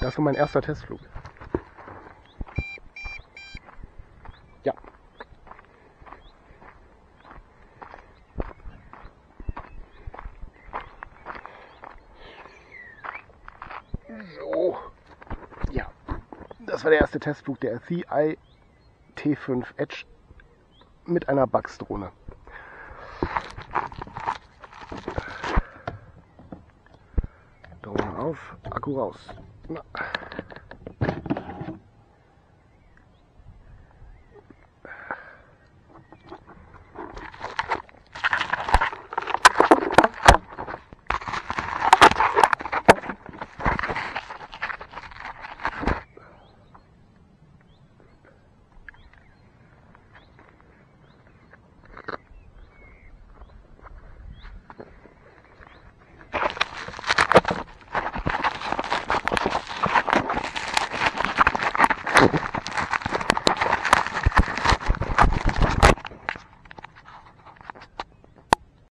Das war mein erster Testflug. Ja. So. Ja. Das war der erste Testflug der CI T5 Edge mit einer Bugs-Drohne. Daumen auf, Akku raus. Na.